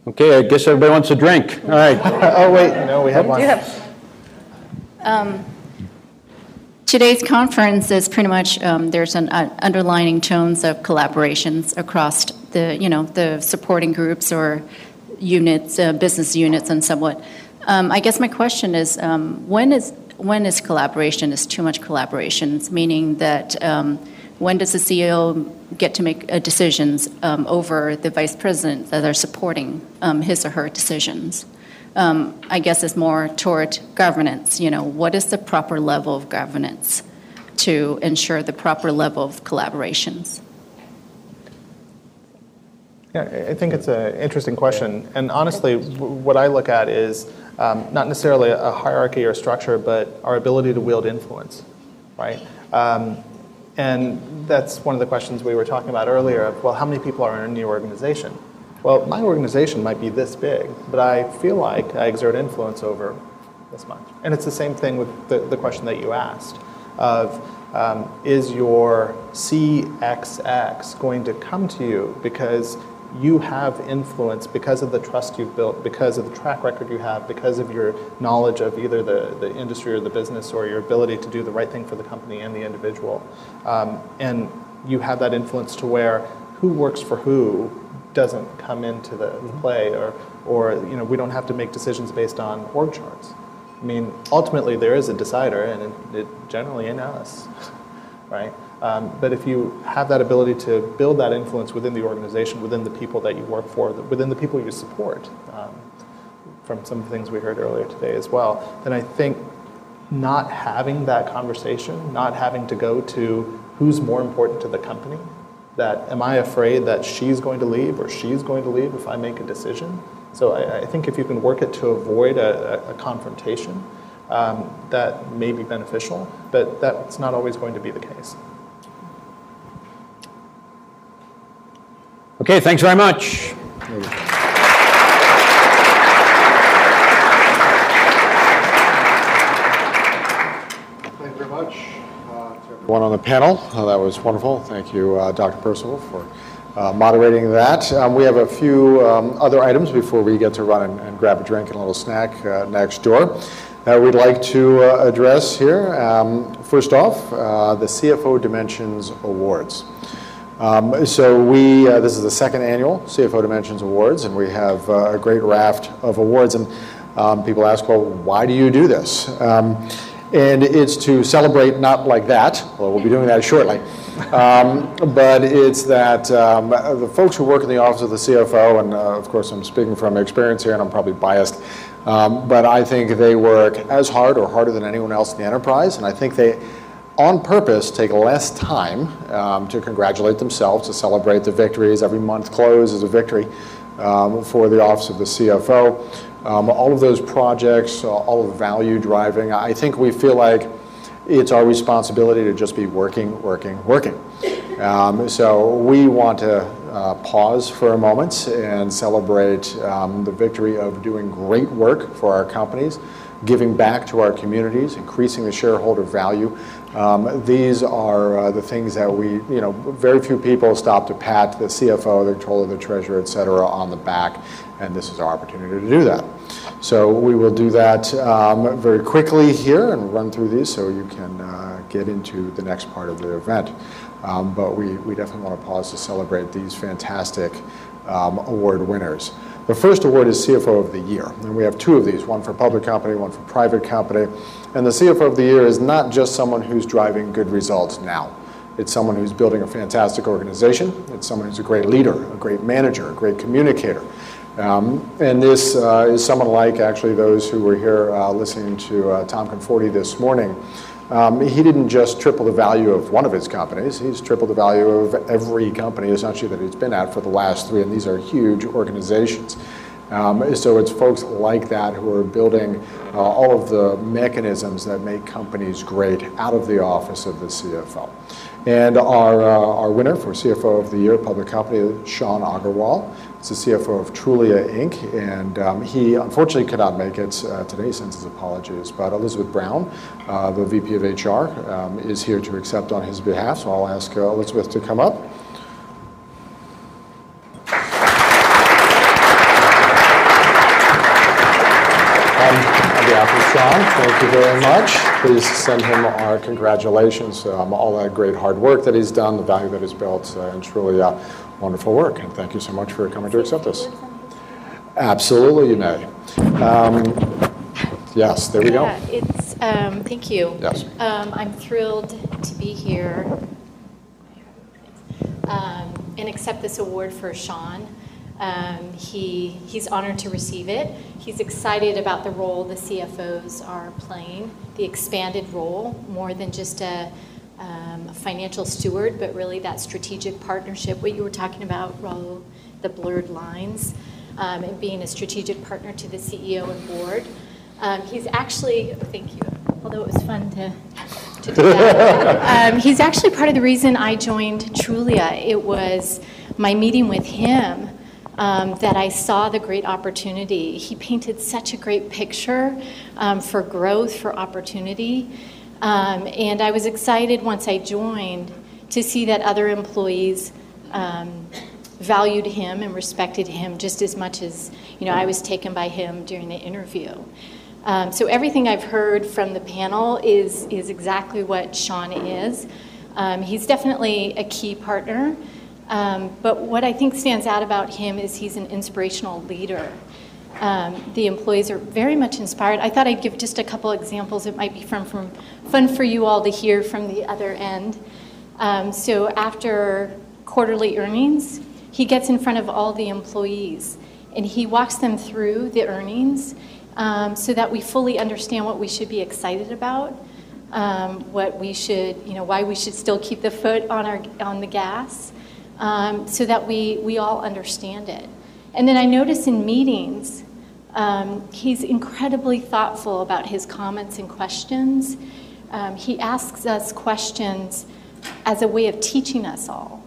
Okay, I guess everybody wants a drink. All right. [laughs] Oh, wait, no, we have one. Do you have Today's conference is pretty much, um, there's an uh, underlining tones of collaborations across the, you know, the supporting groups or units, uh, business units and somewhat. Um, I guess my question is, um, when is, when is collaboration, is too much collaborations? Meaning that, um, when does the CEO get to make uh, decisions um, over the vice president that are supporting um, his or her decisions? um, I guess is more toward governance. You know, what is the proper level of governance to ensure the proper level of collaborations? Yeah, I- think it's an interesting question. And honestly, what I look at is um, not necessarily a hierarchy or structure, but our ability to wield influence, right? Um, and that's one of the questions we were talking about earlier of, well, how many people are in your organization? Well, my organization might be this big, but I feel like I exert influence over this much. And it's the same thing with the, the question that you asked of um, is your CXX going to come to you because you have influence because of the trust you've built, because of the track record you have, because of your knowledge of either the, the industry or the business or your ability to do the right thing for the company and the individual. Um, and you have that influence to where who works for who doesn't come into the play or, or you know, we don't have to make decisions based on org charts. I mean, ultimately there is a decider and it, it generally in us, [laughs] right? Um, but if you have that ability to build that influence within the organization, within the people that you work for, within the people you support, um, from some of the things we heard earlier today as well, then I think not having that conversation, not having to go to who's more important to the company, that am I afraid that she's going to leave or she's going to leave if I make a decision? So I, I think if you can work it to avoid a, a, confrontation, um, that may be beneficial, but that's not always going to be the case. Okay, thanks very much. Thank you very much. uh, to Everyone on the panel, Uh, that was wonderful. Thank you, uh, Dr. Percival, for uh, moderating that. Um, We have a few um, other items before we get to run and- and grab a drink and a little snack uh, next door that we'd like to uh, address here. Um, First off, uh, the CFO Dimensions Awards. Um, So we, uh, this is the second annual CFO Dimensions Awards, and we have uh, a great raft of awards. And um, people ask, well, why do you do this? Um, And it's to celebrate not like that, well, we'll be doing that shortly, um, but it's that um, the folks who work in the office of the CFO, and uh, of course I'm speaking from experience here and I'm probably biased, um, but I think they work as hard or harder than anyone else in the enterprise, and I think they on purpose take less time um, to congratulate themselves, to celebrate the victories. Every month close is a victory um, for the office of the CFO. Um, all of those projects, uh, all of value driving, I think we feel like it's our responsibility to just be working, working, working. Um, so we want to uh, pause for a moment and celebrate um, the victory of doing great work for our companies, giving back to our communities, increasing the shareholder value. Um, these are uh, the things that we, you know, very few people stop to pat the CFO, the controller, the treasurer, et cetera, on the back, and this is our opportunity to do that. So we will do that um, very quickly here and run through these so you can uh, get into the next part of the event. Um, But we we definitely want to pause to celebrate these fantastic um, award winners. The first award is CFO of the Year, and we have two of these, one for public company, one for private company. And the CFO of the Year is not just someone who's driving good results now. It's someone who's building a fantastic organization. It's someone who's a great leader, a great manager, a great communicator. Um, and this uh, is someone like actually those who were here uh, listening to uh, Tom Conforti this morning. Um, he didn't just triple the value of one of his companies, he's tripled the value of every company essentially that he's been at for the last three, and these are huge organizations. Um, so it's folks like that who are building uh, all of the mechanisms that make companies great out of the office of the CFO. And our, uh, our winner for CFO of the Year, public company, Sean Aggarwal. He's the CFO of Trulia Inc., and um, he unfortunately could not make it uh, today, sends his apologies. But Elizabeth Brown, uh, the VP of HR, um, is here to accept on his behalf, so I'll ask uh, Elizabeth to come up. On behalf of Sean, thank you very much. Please send him our congratulations, um, all that great hard work that he's done, the value that he's built, uh, and truly wonderful work. And thank you so much for coming to accept this. Absolutely, you may. Um, Yes, there we go. Yeah, It's, um, thank you. Yes. Um, I'm thrilled to be here um, and accept this award for Sean. Um, He, he's honored to receive it. He's excited about the role the CFOs are playing, the expanded role, more than just a um, a financial steward, but really that strategic partnership, what you were talking about, Rahul, the blurred lines, um, and being a strategic partner to the CEO and board. Um, He's actually, thank you, although it was fun to, to do that. [laughs] Um, He's actually part of the reason I joined Trulia. It was my meeting with him um, that I saw the great opportunity. He painted such a great picture um, for growth, for opportunity. Um, and I was excited once I joined to see that other employees um, valued him and respected him just as much as you know I was taken by him during the interview. Um, so everything I've heard from the panel is is exactly what Sean is. Um, he's definitely a key partner, um, but what I think stands out about him is he's an inspirational leader. Um, the employees are very much inspired. I thought I'd give just a couple examples. It might be from, from fun for you all to hear from the other end. Um, so after quarterly earnings, he gets in front of all the employees and he walks them through the earnings um, so that we fully understand what we should be excited about, um, what we should, you know, why we should still keep the foot on our on the gas, um, so that we we all understand it. And then I notice in meetings, um, he's incredibly thoughtful about his comments and questions. Um, he asks us questions as a way of teaching us all.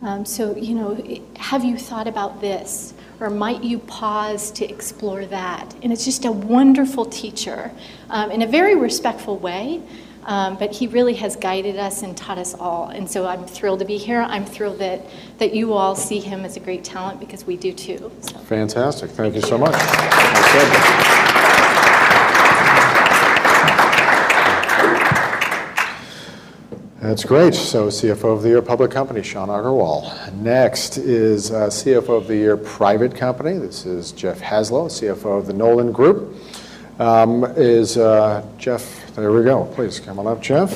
Um, so, you know, have you thought about this? Or might you pause to explore that? And it's just a wonderful teacher um, in a very respectful way. Um, but he really has guided us and taught us all. And so I'm thrilled to be here. I'm thrilled that, that you all see him as a great talent because we do too. So. Fantastic, thank you so much. Well said. That's great. So CFO of the Year Public Company, Sean Aggarwal. Next is uh, CFO of the Year Private Company. This is Jeff Haslow, CFO of the Nolan Group. Um, Is uh, Jeff, there we go. Please come on up, Jeff.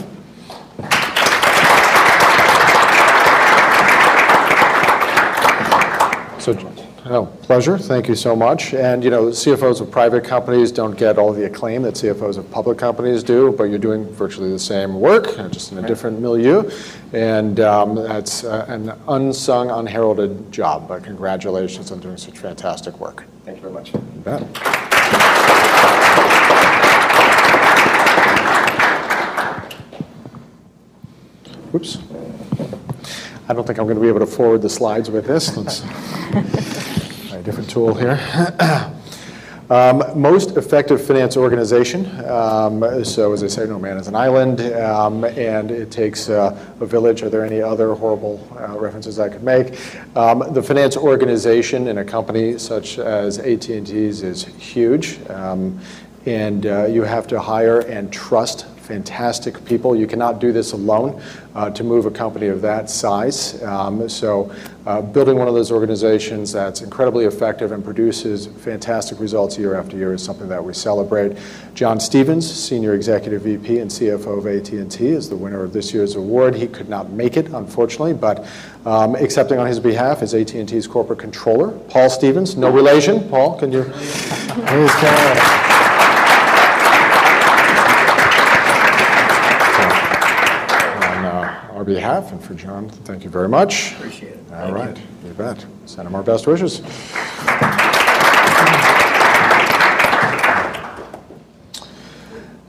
So, oh, pleasure. Thank you so much. And, you know, CFOs of private companies don't get all the acclaim that CFOs of public companies do, but you're doing virtually the same work, uh, just in a different milieu. And um, that's uh, an unsung, unheralded job. But congratulations on doing such fantastic work. Thank you very much. You bet. Oops. I don't think I'm going to be able to forward the slides with this. [laughs] Different tool here. [clears throat] Um, Most effective finance organization. Um, So as I say, no man is an island, um, and it takes uh, a village. Are there any other horrible uh, references I could make? Um, The finance organization in a company such as AT&T's is huge. Um, and uh, you have to hire and trust fantastic people. You cannot do this alone uh, to move a company of that size. Um, so, uh, building one of those organizations that's incredibly effective and produces fantastic results year after year is something that we celebrate. John Stephens, Senior Executive VP and CFO of AT&T, is the winner of this year's award. He could not make it, unfortunately, but um, accepting on his behalf is AT&T's corporate controller, Paul Stephens. No relation. Paul, can you [laughs] please come behalf and for John, thank you very much. Appreciate it. All right, you bet. Send him our best wishes.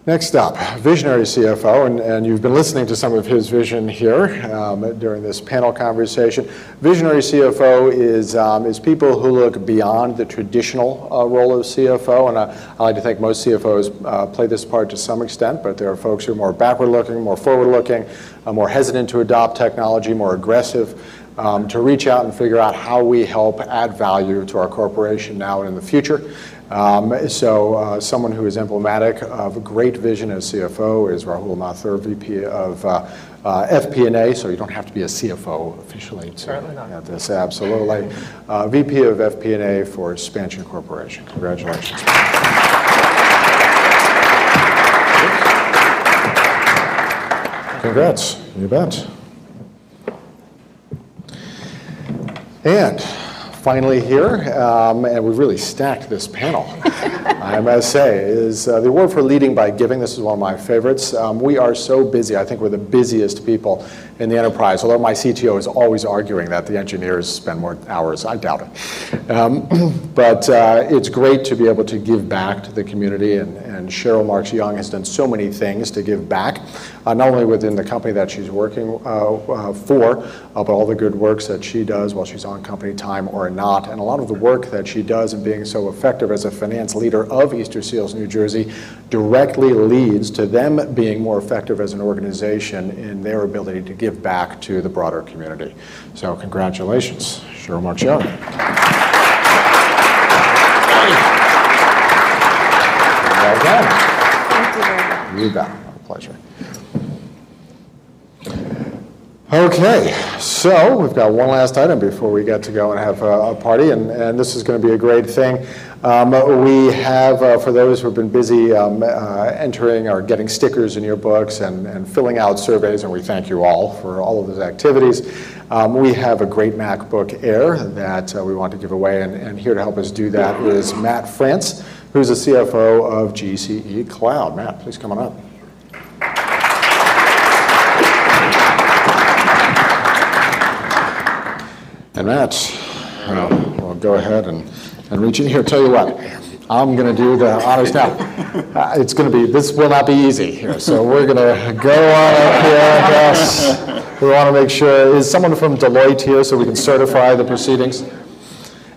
Next up, visionary CFO, and, and you've been listening to some of his vision here um, during this panel conversation. Visionary CFO is, um, is people who look beyond the traditional uh, role of CFO, and I, I like to think most CFOs uh, play this part to some extent, but there are folks who are more backward-looking, more forward-looking, uh, more hesitant to adopt technology, more aggressive. Um, to reach out and figure out how we help add value to our corporation now and in the future. Um, so uh, someone who is emblematic of great vision as CFO is Rahul Mathur, VP of uh, uh, FP&A, so you don't have to be a CFO officially to Certainly not. get this, absolutely. Uh, VP of FP&A for Spansion Corporation. Congratulations. Congrats, you bet. And finally here, um, and we've really stacked this panel, [laughs] I must say, is uh, the award for leading by giving. This is one of my favorites. Um, we are so busy. I think we're the busiest people in the enterprise, although my CTO is always arguing that the engineers spend more hours. I doubt it. Um, [clears throat] but uh, it's great to be able to give back to the community, and, and Cheryl Marks Young has done so many things to give back, uh, not only within the company that she's working uh, uh, for, uh, but all the good works that she does while she's on company time or not. And a lot of the work that she does in being so effective as a finance leader of Easter Seals, New Jersey, directly leads to them being more effective as an organization in their ability to give back to the broader community. So Congratulations, Cheryl Marks Young. Well done. Thank you very much. You bet. My pleasure. Okay, so we've got one last item before we get to go and have a, a party, and, and this is going to be a great thing. Um, we have, uh, for those who have been busy um, uh, entering or getting stickers in your books and, and filling out surveys, and we thank you all for all of those activities. Um, we have a great MacBook Air that uh, we want to give away, and, and here to help us do that is Matt France, who's the CFO of GCE Cloud. Matt, please come on up. And Matt, well, we'll go ahead and, and reach in here. Tell you what, I'm going to do the honors now. Uh, it's going to be, this will not be easy here. So we're going to go on up here. Yes. We want to make sure, is someone from Deloitte here so we can certify the proceedings?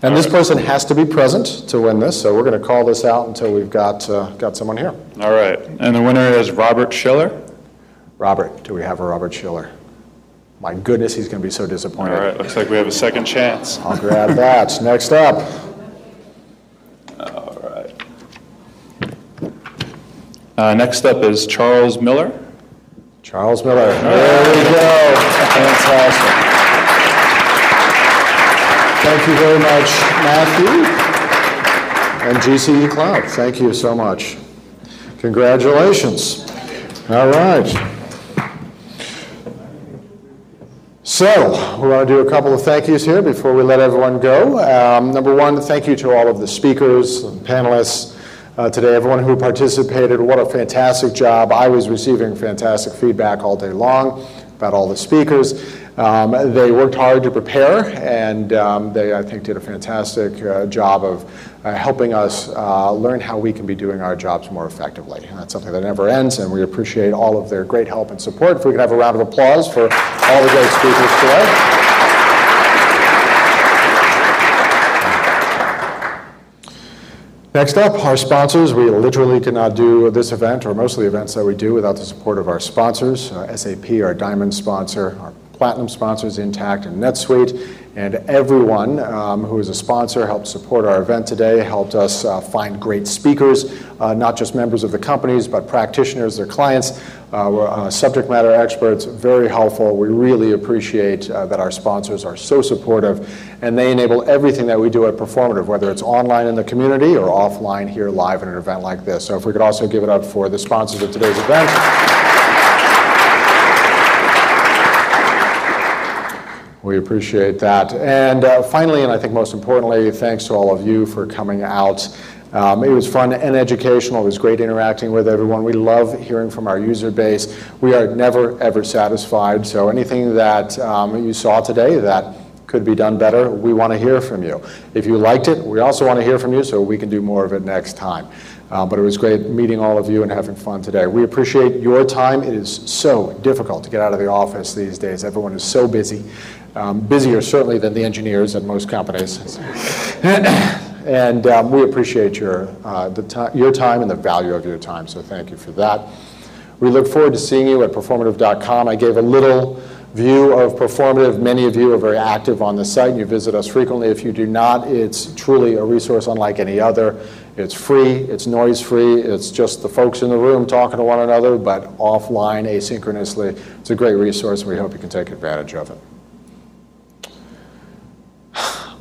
And this person has to be present to win this, so we're going to call this out until we've got, uh, got someone here. All right, and the winner is Robert Schiller. Robert, do we have a Robert Schiller? My goodness, he's going to be so disappointed. All right, looks like we have a second chance. I'll grab that. Next up. All right. Uh, Next up is Charles Miller. Charles Miller. There we go. Fantastic. Thank you very much, Matthew. And GCE Cloud, thank you so much. Congratulations. All right. So, we want to do a couple of thank yous here before we let everyone go. Um, number one, thank you to all of the speakers and panelists uh, today, everyone who participated. What a fantastic job. I was receiving fantastic feedback all day long about all the speakers. Um, they worked hard to prepare, and um, they, I think, did a fantastic uh, job of uh, helping us uh, learn how we can be doing our jobs more effectively. And that's something that never ends, and we appreciate all of their great help and support. If we could have a round of applause for all the great speakers today. Next up, our sponsors. We literally could not do this event or most of the events that we do without the support of our sponsors. Uh, SAP, our diamond sponsor, our Platinum sponsors Intacct and NetSuite, and everyone um, who is a sponsor helped support our event today, helped us uh, find great speakers, uh, not just members of the companies, but practitioners, their clients, uh, uh, subject matter experts, very helpful. We really appreciate uh, that our sponsors are so supportive, and they enable everything that we do at Proformative, whether it's online in the community or offline here live at an event like this. So if we could also give it up for the sponsors of today's event. We appreciate that. And uh, finally, and I think most importantly, thanks to all of you for coming out. Um, it was fun and educational. It was great interacting with everyone. We love hearing from our user base. We are never, ever satisfied. So anything that um, you saw today that could be done better, we want to hear from you. If you liked it, we also want to hear from you so we can do more of it next time. Uh, but it was great meeting all of you and having fun today. We appreciate your time. It is so difficult to get out of the office these days. Everyone is so busy, um, busier certainly than the engineers at most companies. [coughs] and um, we appreciate your, uh, the your time and the value of your time, so thank you for that. We look forward to seeing you at proformative.com. I gave a little view of Proformative. Many of you are very active on the site and you visit us frequently. If you do not, it's truly a resource unlike any other. It's free, it's noise free, it's just the folks in the room talking to one another, but offline, asynchronously. It's a great resource and we hope you can take advantage of it.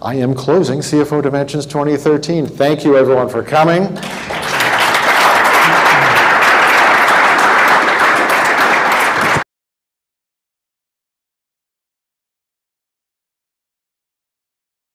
I am closing CFO Dimensions 2013. Thank you everyone for coming.